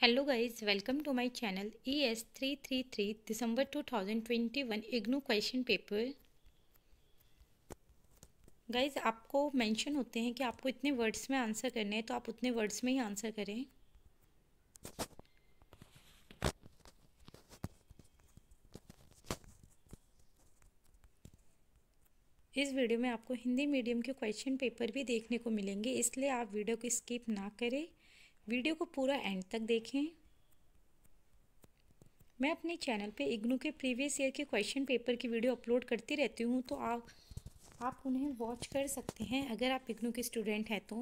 Hello guys welcome to my channel E S three three three December two thousand twenty one IGNOU question paper guys आपको mention होते हैं कि आपको इतने words में answer करने हैं तो आप उतने वर्ड्स में ही आंसर करें। इस वीडियो में आपको हिंदी मीडियम के क्वेश्चन पेपर भी देखने को मिलेंगे, इसलिए आप वीडियो को स्किप ना करें। वीडियो को पूरा एंड तक देखें। मैं अपने चैनल पे इग्नू के प्रीवियस ईयर के क्वेश्चन पेपर की वीडियो अपलोड करती रहती हूँ तो आप आप उन्हें वॉच कर सकते हैं, अगर आप इग्नू के स्टूडेंट हैं तो।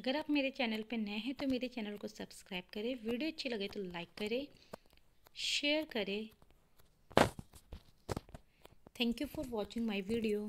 अगर आप मेरे चैनल पर नए हैं तो मेरे चैनल को सब्सक्राइब करें। वीडियो अच्छी लगे तो लाइक करें, शेयर करें। Thank you for watching my video